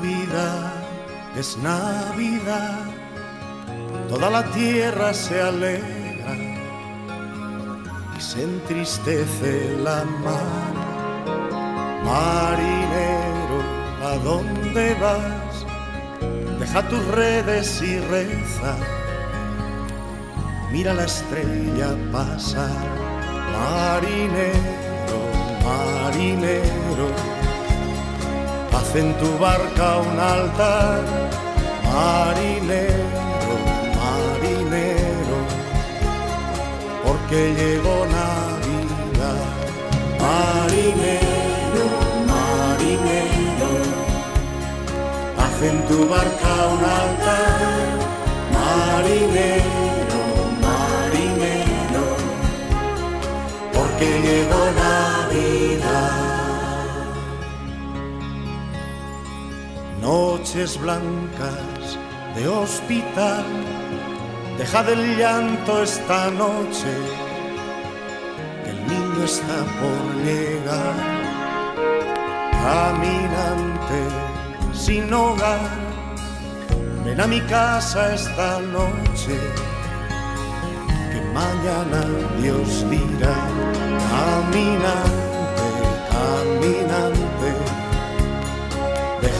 Navidad es Navidad, toda la tierra se alegra y se entristece la mar. Marinero, ¿a dónde vas? Deja tus redes y reza. Mira la estrella pasar, marinero, marinero haz en tu barca un altar, marinero, marinero, porque llegó Navidad, marinero, marinero, haz en tu barca un altar, marinero, marinero, porque llegó Navidad. Noches blancas de hospital, dejad el llanto esta noche, que el niño está por llegar, caminante sin hogar, ven a mi casa esta noche, que mañana Dios dirá, caminante,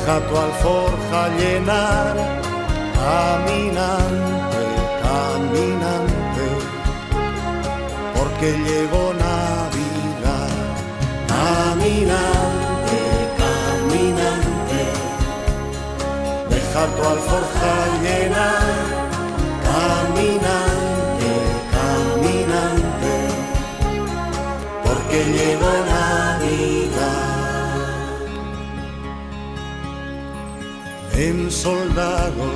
deja tu alforja llenar, caminante, caminante, porque llegó Navidad, caminante, caminante, deja tu alforja llenar, En soldado,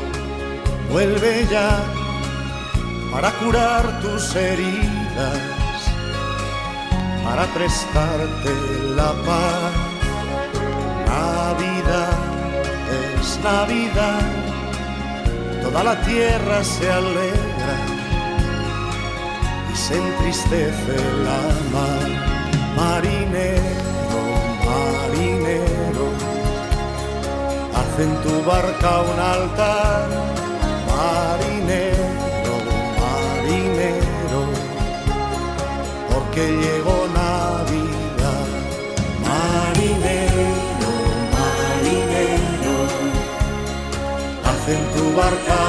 vuelve ya para curar tus heridas, para prestarte la paz. Navidad es Navidad, toda la tierra se alegra y se entristece la mar. Marinero, marinero haz en barca un altar, marinero, marinero, porque llegó Navidad, marinero, marinero, haz en tu barca